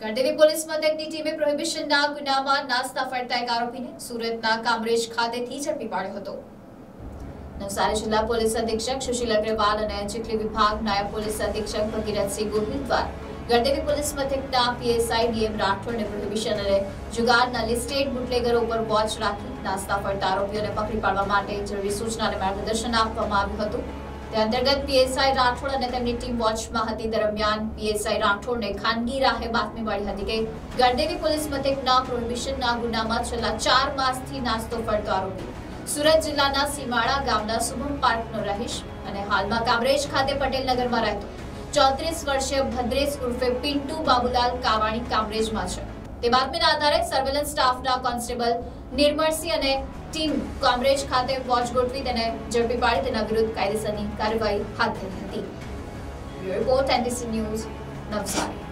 Gandevi police મથકની ટીમે પ્રોહિબિશનના ગુનામાં નાસ્તા ફરતા એક આરોપીને સુરતના કામરેજ ખાતેથી ઝડપી પાડ્યો હતો. નવસારી જિલ્લા પોલીસ અધિક્ષક સુશીલ અગ્રવાલ અને ચીખલી વિભાગ નાયબ પોલીસ અધિક્ષક ભગીરથસિંહ ગોહિલ દ્વારા ગણદેવી પોલીસ મથકના પીએસઆઈ ડીએમ રાઠોડને પ્રોહિબિશન અને જુગારના લિસ્ટેડ બુટલેગરો ઉપર વોચ રાખી નાસ્તા ફરતા આરોપીઓને પકડી પાડવા માટે જરૂરી સૂચના અને માર્ગદર્શન આપવામાં આવ્યું હતું. તે અંતર્ગત પીએસઆઈ રાઠોડ અને તેમની ટીમ વોચમાં હતી. દરમિયાન પીએસઆઈ રાઠોડને ખાનગી રાહે બાતમી મળી હતી કે ગણદેવી પોલીસ મથકના પ્રોહિબિશનના ગુનામાં છેલ્લા ચાર માસથી નાસ્તો ફરતો આરોપી સુરત જિલ્લાના સીમાડા ગામના શુભમ પાર્કનો રહીશ અને હાલમાં કામરેજ ખાતે પટેલ નગરમાં રહેતો. ચોત્રીસ વર્ષીય ભદ્રેશ ઉર્ફે પિન્ટુ બાબુલાલ કાવાણી કામરેજમાં છે. તે બાતમીના આધારે સર્વેલન્સ સ્ટાફના કોન્સ્ટેબલ નિર્મળસિંહ અને ટીમ કોમરેજ ખાતે વોચ ગોઠવી તેને ઝડપી પાડી તેના વિરુદ્ધ કાયદેસરની કાર્યવાહી હાથ ધરી હતી. Report, NDC news Navsari.